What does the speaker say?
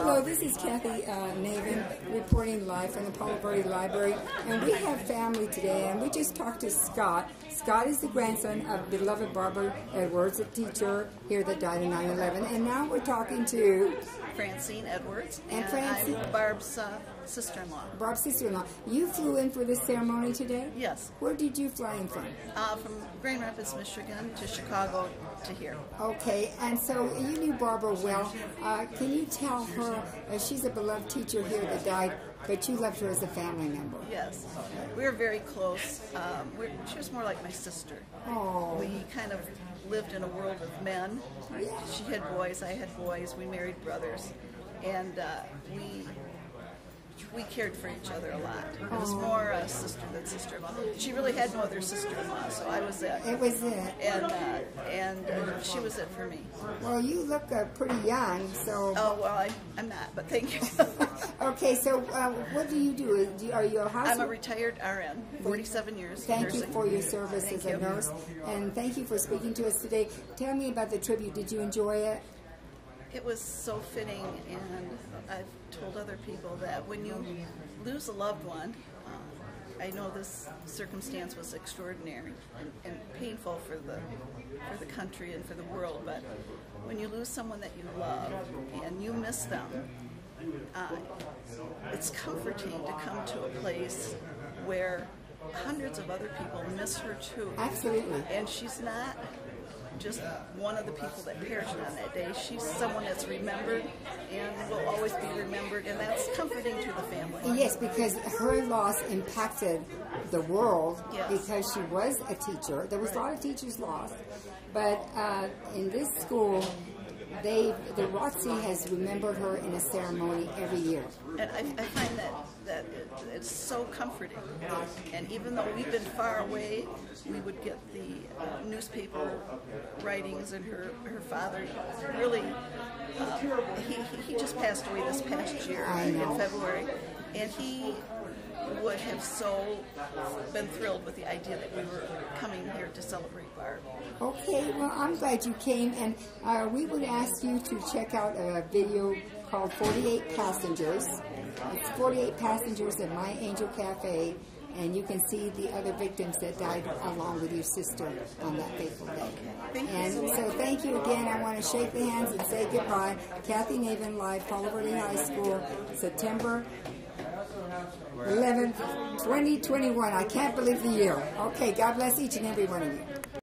Hello, this is Cathy uh, Navin reporting live from the Palo Verde Library, and we have family today, and we just talked to Scott. Scott is the grandson of beloved Barbara Edwards, a teacher here that died in 9/11, and now we're talking to Francine Edwards, And and, Francine- I'm Barb's uh, sister-in-law. Barb's sister-in-law. You flew in for this ceremony today? Yes, Where did you fly in from? uh, from Grand Rapids, Michigan to Chicago to here. Okay, and so you knew Barbara well. Uh, can you tell her uh, she's a beloved teacher here that died, but you loved her as a family member? Yes, we were very close. Um, we're, she was more like my sister. Oh. We kind of lived in a world of men. She had boys, I had boys. We married brothers, and uh, we we cared for each other a lot. It was more a sister than sister-in-law. She really had no other sister-in-law, so I was it. It was it. and uh, and uh, she was it for me. Well, you look uh, pretty young, so. Oh well, I, I'm not, but thank you. Okay, so uh, what do you do? do you, are you a I'm a retired RN, 47 years. Thank you for your service Thank as a nurse, and thank you for speaking to us today. Tell me about the tribute. Did you enjoy it? It was so fitting, and I've told other people that when you lose a loved one, uh, I know this circumstance was extraordinary and, and painful for the for the country and for the world. But when you lose someone that you love and you miss them, uh, it's comforting to come to a place where hundreds of other people miss her too. Absolutely. And she's not just one of the people that perished on that day. She's someone that's remembered and will always be remembered, and that's comforting to the family. Yes, because her loss impacted the world Yes. because she was a teacher. There was a lot of teachers lost, but uh, in this school, they the ROTC has remembered her in a ceremony every year. And I, I find that, that it, it's so comforting. And even though we've been far away, we would get the uh, newspaper writings, and her, her father really, uh, he, he- just passed away this past year in. February. And he would have so been thrilled with the idea that we were coming here to celebrate Barb. Okay, well, I'm glad you came, and uh, we would ask you to check out a video called 48 Passengers. It's 48 Passengers at My Angel Cafe, and you can see the other victims that died along with your sister on that fateful day. Thank you And so so thank you again. I want to shake the hands and say goodbye. Cathy Navin, live, Palo Verde High School, September 11th, 2021. I can't believe the year. Okay, God bless each and every one of you.